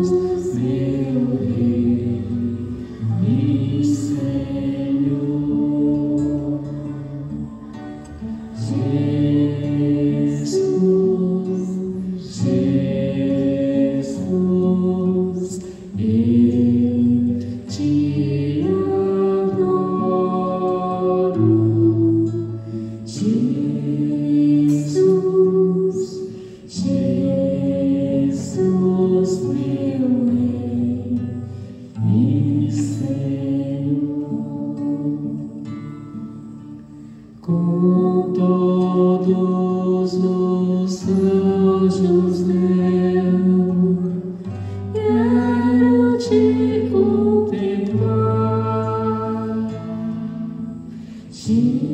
Jesus, meu com todos os anjos eu quero te contemplar. Te